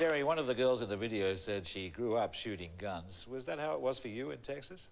Jerry, one of the girls in the video said she grew up shooting guns. Was that how it was for you in Texas?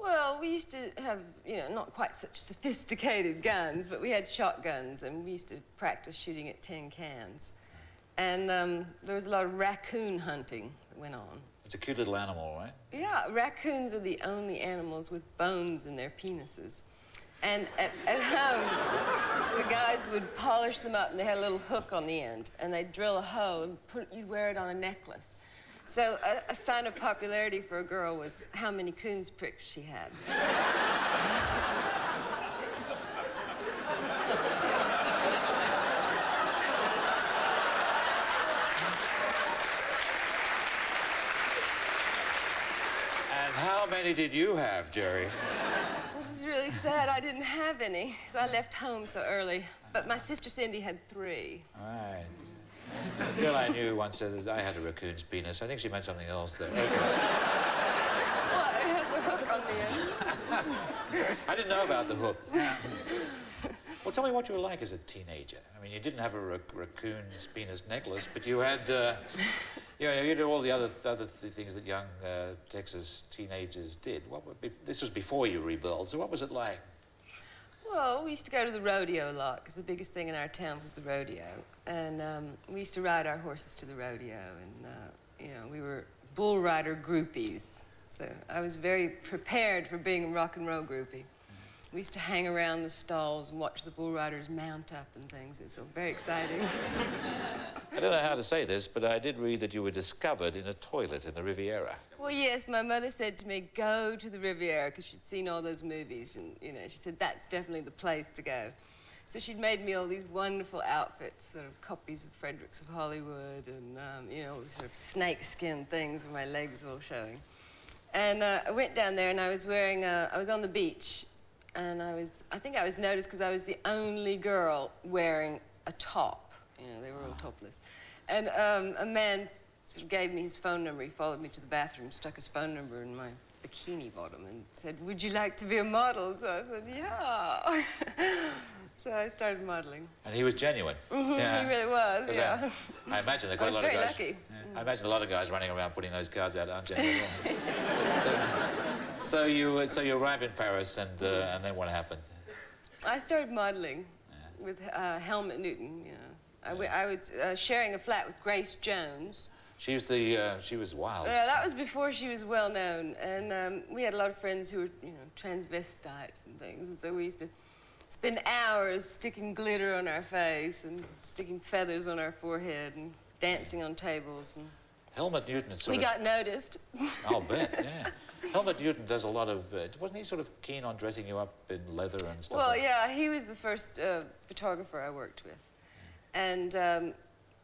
Well, we used to have, you know, not quite such sophisticated guns, but we had shotguns, and we used to practice shooting at tin cans. And um, there was a lot of raccoon hunting that went on. It's a cute little animal, right? Yeah, raccoons are the only animals with bones in their penises. And at, home, um, the guys would polish them up, and they had a little hook on the end, and they'd drill a hole and put, you'd wear it on a necklace. So a, a sign of popularity for a girl was how many coon's pricks she had. And how many did you have, Jerry? This is really sad. I didn't have any, so I left home so early. But my sister Cindy had three. All right. A girl I knew once said that I had a raccoon's penis. I think she meant something else there. Okay. What? It has a hook on the end. I didn't know about the hook. Well, tell me what you were like as a teenager. I mean, you didn't have a rac raccoon's penis necklace, but you had, uh, you know, you did all the other th other th things that young uh, Texas teenagers did. What would be, this was before you rebuilt, so what was it like? Well, we used to go to the rodeo a lot because the biggest thing in our town was the rodeo. And um, we used to ride our horses to the rodeo. And, uh, you know, we were bull rider groupies. So I was very prepared for being a rock and roll groupie. We used to hang around the stalls and watch the bull riders mount up and things. It was all very exciting. I don't know how to say this, but I did read that you were discovered in a toilet in the Riviera. well, yes, my mother said to me, go to the Riviera because she'd seen all those movies. And, you know, she said, that's definitely the place to go. So she'd made me all these wonderful outfits, sort of copies of Fredericks of Hollywood and, um, you know, all these sort of snakeskin things with my legs all showing. And uh, I went down there and I was wearing, uh, I was on the beach and I was, I think I was noticed because I was the only girl wearing a top. You know, they were all topless. And um, a man sort of gave me his phone number. He followed me to the bathroom, stuck his phone number in my bikini bottom and said, would you like to be a model? So I said, yeah. so I started modeling. And he was genuine. Mhm, He really was, yeah. I, I imagine there quite a lot of guys. very guys. lucky. Yeah, I imagine a lot of guys running around putting those cards out, aren't you? so, so you so you arrive in Paris, and uh, and then what happened? I started modeling with uh, Helmut Newton, you know. I, w- I was uh, sharing a flat with Grace Jones. She was the uh, she was wild. Uh, that was before she was well known, and um, we had a lot of friends who were, you know, transvestites and things, and so we used to spend hours sticking glitter on our face and sticking feathers on our forehead and dancing on tables, and Helmut Newton had sort we of. got noticed. I'll bet. Yeah. Helmut Newton does a lot of. Uh, wasn't he sort of keen on dressing you up in leather and stuff? Well, like yeah, he was the first uh, photographer I worked with. And um,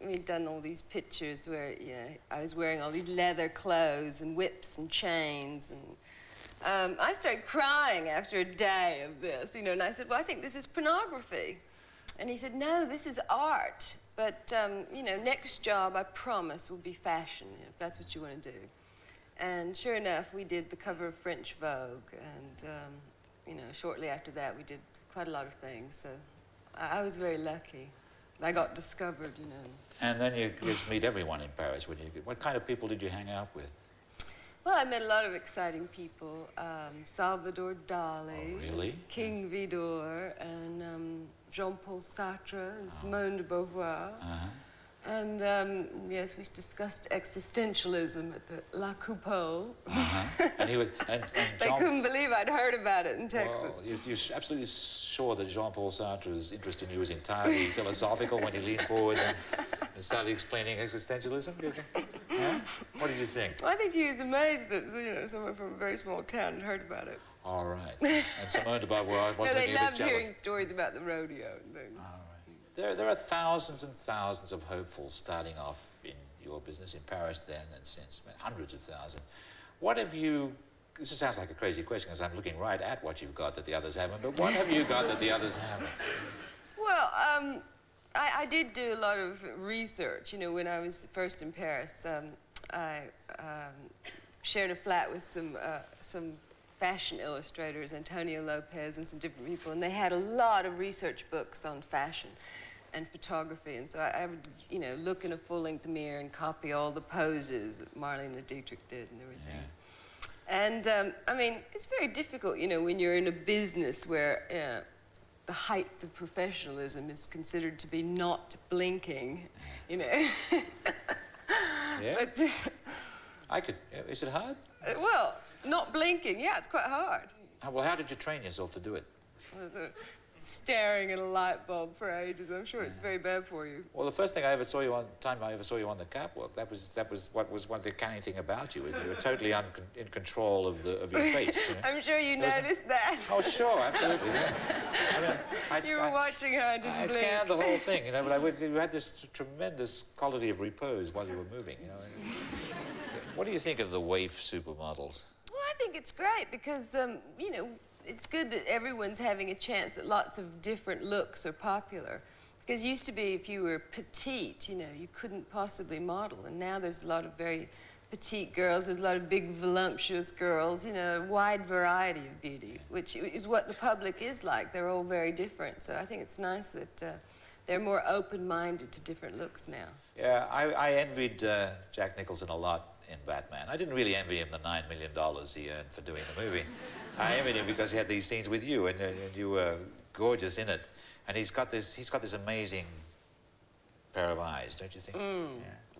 we'd done all these pictures where, you know, I was wearing all these leather clothes and whips and chains. And um, I started crying after a day of this, you know, and I said, well, I think this is pornography. And he said, no, this is art. But, um, you know, next job, I promise, will be fashion, if that's what you want to do. And sure enough, we did the cover of French Vogue. And, um, you know, shortly after that, we did quite a lot of things. So I, I was very lucky. I got discovered, you know. And then you just meet everyone in Paris. When you, what kind of people did you hang out with? Well, I met a lot of exciting people. Um, Salvador Dali. Oh, really? King Vidor and um, Jean-Paul Sartre and Simone de Beauvoir. Uh-huh. And um, yes, we discussed existentialism at the La Coupole. Uh-huh. and he was. And, and They couldn't believe I'd heard about it in Texas. Well, you, you're absolutely sure that Jean-Paul Sartre's interest in you was entirely philosophical when he leaned forward and, and started explaining existentialism? Huh? What did you think? Well, I think he was amazed that you know someone from a very small town had heard about it. All right. And Simone de Beauvoir No, wasn't they he a bit loved hearing jealous? stories about the rodeo and things. All right. There, there are thousands and thousands of hopefuls starting off in your business in Paris then and since, I mean, hundreds of thousands. What have you, this sounds like a crazy question because I'm looking right at what you've got that the others haven't, but what have you got that the others haven't? Well, um, I, I did do a lot of research. You know, when I was first in Paris, um, I um, shared a flat with some uh, some fashion illustrators, Antonio Lopez and some different people, and they had a lot of research books on fashion. and photography. And so I, I, would, you know, look in a full-length mirror and copy all the poses that Marlene Dietrich did and everything. Yeah. And, um, I mean, it's very difficult, you know, when you're in a business where uh, the height of professionalism is considered to be not blinking, you know. yeah. But, I could, is it hard? Uh, well, not blinking, yeah, it's quite hard. Well, how did you train yourself to do it? staring at a light bulb for ages. I'm sure it's very bad for you. Well, the first thing I ever saw you on time I ever saw you on the catwalk, that was that was what was one of the canny thing about you is that you were totally in control of the of your face. You know? I'm sure you noticed that. Oh, sure, absolutely. Yeah. I mean, I, you were watching her. I, I scanned the whole thing, you know, but I you had this tremendous quality of repose while you were moving. You know. What do you think of the waif supermodels? Think it's great because um, you know it's good that everyone's having a chance that lots of different looks are popular. Because used to be if you were petite, you know, you couldn't possibly model. And now there's a lot of very petite girls, there's a lot of big voluptuous girls, you know, a wide variety of beauty, which is what the public is like. They're all very different. So I think it's nice that uh, they're more open-minded to different looks now. Yeah, I, I envied uh, Jack Nicholson a lot in Batman. I didn't really envy him the $9 million he earned for doing the movie. I envied him because he had these scenes with you, and, uh, and you were gorgeous in it. And he's got this, he's got this amazing pair of eyes, don't you think? Mm,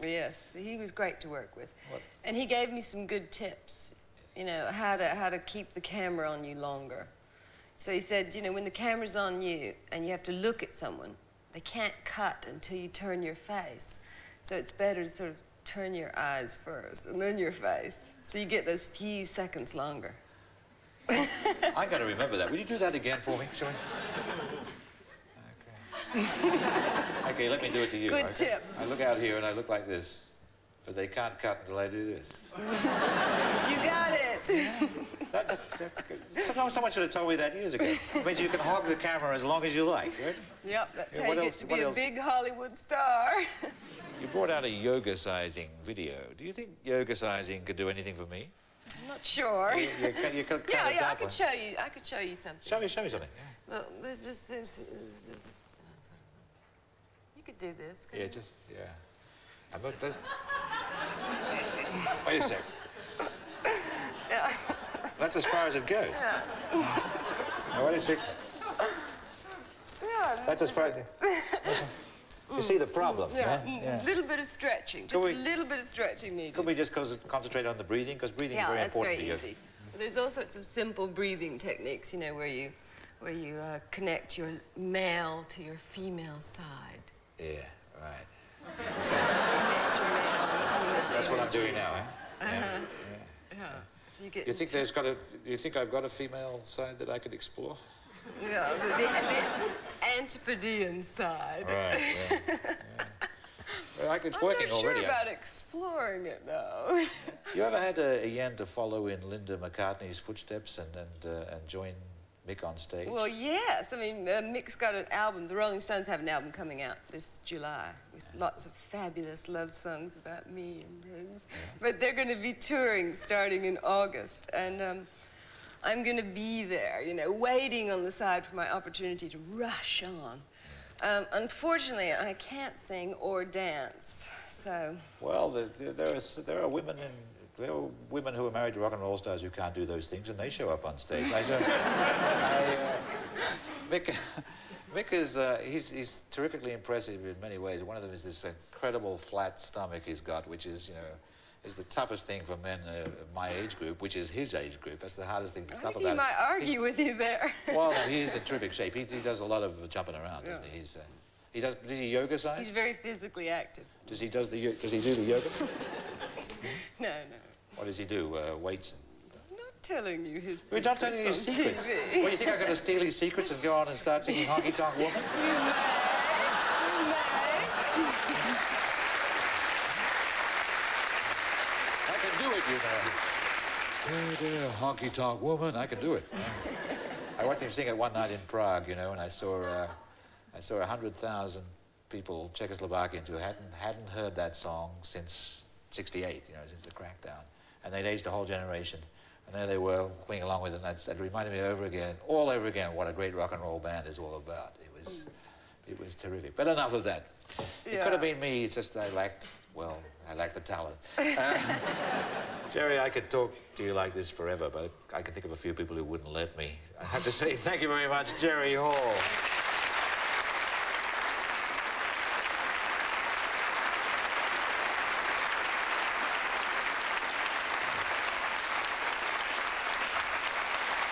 yeah. Yes, he was great to work with. What? And he gave me some good tips, you know, how to, how to keep the camera on you longer. So he said, you know, when the camera's on you and you have to look at someone, they can't cut until you turn your face. So it's better to sort of turn your eyes first and then your face. So you get those few seconds longer. I got to remember that. Will you do that again for me, shall Okay. okay, let me do it to you. Good tip. I look out here and I look like this, but they can't cut until I do this. you got it. That's, that, someone should have told me that years ago. It means you can hog the camera as long as you like, right? Yep, that's yeah, how you else, get to be a else? big Hollywood star. You brought out a yoga sizing video. Do you think yoga sizing could do anything for me? I'm not sure. You, you, you yeah, yeah, I could show you. I could show you something. Show me, show me something. Yeah. Well, this, this, this, this, you could do this. Yeah, just yeah. I'm not, that... Wait a sec. Yeah. That's as far as it goes. Yeah. now, wait a sec. Yeah. That's as far. As... You see the problem, yeah? A yeah. little bit of stretching, just a little bit of stretching needed. Could we just concentrate on the breathing? Because breathing yeah, is very important very easy. There's all sorts of simple breathing techniques, you know, where you, where you uh, connect your male to your female side. Yeah, right. So, connect your male female. That's what I'm doing now, eh? Uh -huh. Yeah. yeah. yeah. So you, you think there's got a? You think I've got a female side that I could explore? Yeah, the, the, the Antipodean side. Right, yeah. yeah. Well, like it's I'm working not sure already. about exploring it, though. you ever had a, a yen to follow in Linda McCartney's footsteps and and, uh, and join Mick on stage? Well, yes. I mean, uh, Mick's got an album. The Rolling Stones have an album coming out this July with lots of fabulous love songs about me and things. Yeah. But they're going to be touring starting in August, and. Um, I'm going to be there, you know, waiting on the side for my opportunity to rush on. Um, unfortunately, I can't sing or dance, so... Well, there, there, are, there are women in there are women who are married to rock and roll stars who can't do those things, and they show up on stage. I, I, uh, Mick, Mick is uh, he's, he's terrifically impressive in many ways. One of them is this incredible flat stomach he's got, which is, you know, is the toughest thing for men uh, my age group, which is his age group. That's the hardest thing to tough about. He might argue he, with you there. well, he is in terrific shape. He, he, does a lot of jumping around, yeah. doesn't he? He's, uh, he does. Does he yoga size? He's very physically active. Does he does the Does he do the yoga? no, no. What does he do? Uh, weights. I'm not telling you his. We're not telling you his secrets. TV. What do you think I'm going to steal his secrets and go on and start singing Honky Tonk Woman? You may. You may. You know. Hey honky tonk woman, I can do it. I watched him sing it one night in Prague, you know, and I saw, uh, I saw a hundred thousand people, Czechoslovakians, who hadn't hadn't heard that song since '68, you know, since the crackdown, and they'd aged a whole generation. And there they were, going along with it, and it reminded me over again, all over again, what a great rock and roll band is all about. It was It was terrific. But enough of that. It could have been me. It's just I lacked, well, I lacked the talent. Uh, Jerry, I could talk to you like this forever, but I can think of a few people who wouldn't let me. I have to say thank you very much, Jerry Hall.